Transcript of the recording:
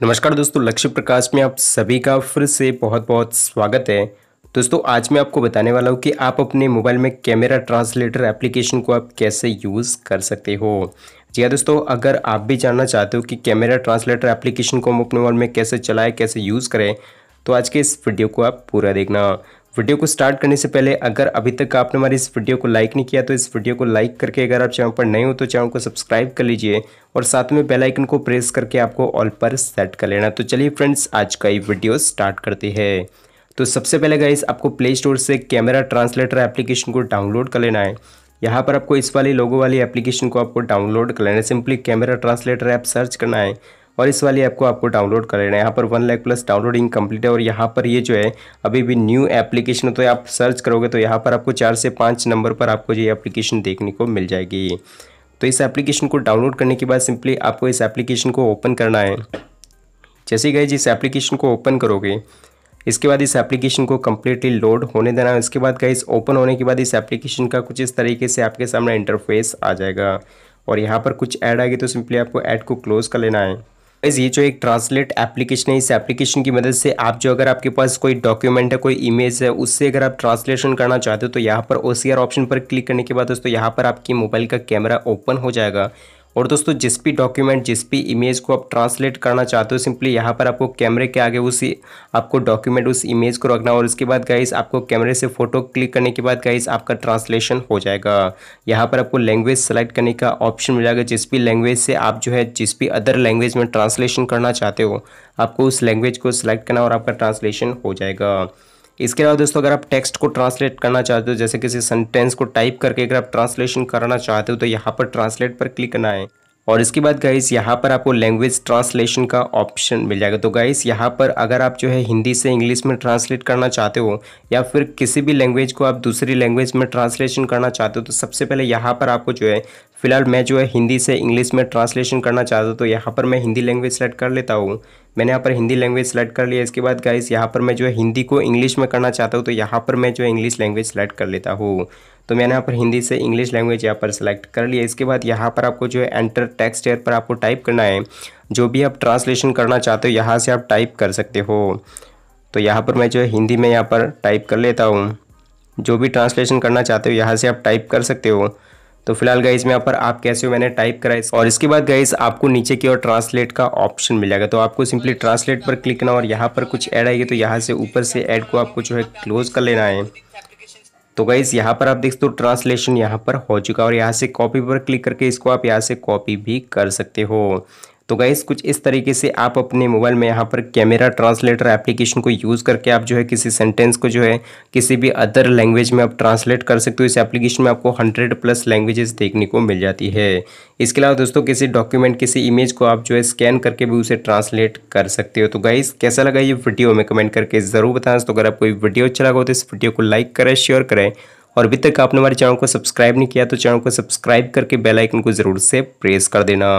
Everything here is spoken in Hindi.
नमस्कार दोस्तों, लक्ष्य प्रकाश में आप सभी का फिर से बहुत बहुत स्वागत है। दोस्तों, आज मैं आपको बताने वाला हूँ कि आप अपने मोबाइल में कैमरा ट्रांसलेटर एप्लीकेशन को आप कैसे यूज़ कर सकते हो। जी हाँ दोस्तों, अगर आप भी जानना चाहते हो कि कैमरा ट्रांसलेटर एप्लीकेशन को हम अपने मोबाइल में कैसे चलाएँ, कैसे यूज़ करें तो आज के इस वीडियो को आप पूरा देखना। वीडियो को स्टार्ट करने से पहले, अगर अभी तक आपने हमारी इस वीडियो को लाइक नहीं किया तो इस वीडियो को लाइक करके अगर आप चैनल पर नए हो तो चैनल को सब्सक्राइब कर लीजिए और साथ में बेल आइकन को प्रेस करके आपको ऑल पर सेट कर लेना। तो चलिए फ्रेंड्स आज का ये वीडियो स्टार्ट करते हैं। तो सबसे पहले गाइस आपको प्ले स्टोर से कैमरा ट्रांसलेटर एप्लीकेशन को डाउनलोड कर लेना है। यहाँ पर आपको इस वाली लोगो वाली एप्लीकेशन को आपको डाउनलोड कर लेना है। Simply camera translator app search करना है। और इस वाली ऐप को आपको डाउनलोड कर लेना है। यहाँ पर one lakh plus downloading complete है और यहाँ पर ये जो है, अभी भी न्यू एप्लीकेशन तो आप सर्च करोगे तो यहाँ पर आपको चार से पाँच नंबर पर आपको ये एप्लीकेशन देखने को मिल जाएगी। तो इस एप्लीकेशन को डाउनलोड करने के बाद सिंपली आपको इस एप्लीकेशन को ओपन करना है। जैसे गए जिस एप्लीकेशन को ओपन करोगे, इसके बाद इस एप्लीकेशन को कम्प्लीटली लोड होने देना है। इसके बाद गाइस ओपन होने के बाद इस एप्लीकेशन का कुछ इस तरीके से आपके सामने इंटरफेस आ जाएगा। और यहाँ पर कुछ ऐड आएगी तो सिंपली आपको ऐड को क्लोज कर लेना है। गाइज़ ये जो एक ट्रांसलेट एप्लीकेशन है, इस एप्लीकेशन की मदद से आप जो अगर आपके पास कोई डॉक्यूमेंट है, कोई इमेज है, उससे अगर आप ट्रांसलेशन करना चाहते हो तो यहाँ पर ओसीआर ऑप्शन पर क्लिक करने के बाद दोस्तों, यहाँ पर आपकी मोबाइल का कैमरा ओपन हो जाएगा। और दोस्तों, जिस भी डॉक्यूमेंट जिस भी इमेज को आप ट्रांसलेट करना चाहते हो सिंपली यहाँ पर आपको कैमरे के आगे उसी, आपको डॉक्यूमेंट उस इमेज को रखना और उसके बाद गाइस आपको कैमरे से फ़ोटो क्लिक करने के बाद गाइस आपका ट्रांसलेशन हो जाएगा। यहाँ पर आपको लैंग्वेज सेलेक्ट करने का ऑप्शन मिल जाएगा। जिस भी लैंग्वेज से आप जो है, जिस भी अदर लैंग्वेज में ट्रांसलेशन करना चाहते हो, आपको उस लैंग्वेज को सिलेक्ट करना और आपका ट्रांसलेशन हो जाएगा। इसके अलावा दोस्तों, अगर आप टेक्स्ट को ट्रांसलेट करना चाहते हो, जैसे किसी सेंटेंस को टाइप करके अगर आप ट्रांसलेशन करना चाहते हो तो यहाँ पर ट्रांसलेट पर क्लिक करना है। और इसके बाद गाइस यहाँ पर आपको लैंग्वेज ट्रांसलेशन का ऑप्शन मिल जाएगा। तो गाइस यहाँ पर अगर आप जो है हिंदी से इंग्लिश में ट्रांसलेट करना चाहते हो, या फिर किसी भी लैंग्वेज को आप दूसरी लैंग्वेज में ट्रांसलेशन करना चाहते हो तो सबसे पहले यहाँ पर आपको जो है, फ़िलहाल मैं जो है हिंदी से इंग्लिश में ट्रांसलेशन करना चाहता हूँ तो यहाँ पर मैं हिंदी लैंग्वेज सेलेक्ट कर लेता हूँ। मैंने यहाँ पर हिंदी लैंग्वेज सेलेक्ट कर लिया। इसके बाद गाइस यहाँ पर मैं जो है हिंदी को इंग्लिश में करना चाहता हूँ तो यहाँ पर मैं जो है इंग्लिश लैंग्वेज सेलेक्ट कर लेता हूँ। तो मैंने यहाँ पर हिंदी से इंग्लिश लैंग्वेज यहाँ पर सेलेक्ट कर लिया। इसके बाद यहाँ पर आपको जो है एंटर टेक्स्ट एयर पर आपको टाइप करना है। जो भी आप ट्रांसलेशन करना चाहते हो, यहाँ से आप टाइप कर सकते हो। तो यहाँ पर मैं जो है हिंदी में यहाँ पर टाइप कर लेता हूँ। जो भी ट्रांसलेशन करना चाहते हो, यहाँ से आप टाइप कर सकते हो। तो फ़िलहाल गाइज़ में यहाँ पर आप कैसे हो मैंने टाइप करा इस और इसके बाद गाइज़ आपको नीचे की ओर ट्रांसलेट का ऑप्शन मिल जाएगा तो आपको सिंपली ट्रांसलेट पर क्लिक करना और यहाँ पर कुछ ऐड आएगी तो यहाँ से ऊपर से ऐड को आपको जो है क्लोज कर लेना है। तो गाइज़ यहाँ पर आप देख सकते हो ट्रांसलेशन यहाँ पर हो चुका है और यहाँ से कॉपी पर क्लिक करके इसको आप यहाँ से कॉपी भी कर सकते हो। तो गाइस कुछ इस तरीके से आप अपने मोबाइल में यहाँ पर कैमरा ट्रांसलेटर एप्लीकेशन को यूज़ करके आप जो है किसी सेंटेंस को जो है किसी भी अदर लैंग्वेज में आप ट्रांसलेट कर सकते हो। इस एप्लीकेशन में आपको हंड्रेड प्लस लैंग्वेजेस देखने को मिल जाती है। इसके अलावा दोस्तों, किसी डॉक्यूमेंट किसी इमेज को आप जो है स्कैन करके भी उसे ट्रांसलेट कर सकते हो। तो गाइस कैसा लगा ये वीडियो में कमेंट करके ज़रूर बताना तो अगर आपको वीडियो अच्छा लगा हो तो इस वीडियो को लाइक करें शेयर करें। और अभी तक आपने हमारे चैनल को सब्सक्राइब नहीं किया तो चैनल को सब्सक्राइब करके बेल आइकन को ज़रूर से प्रेस कर देना।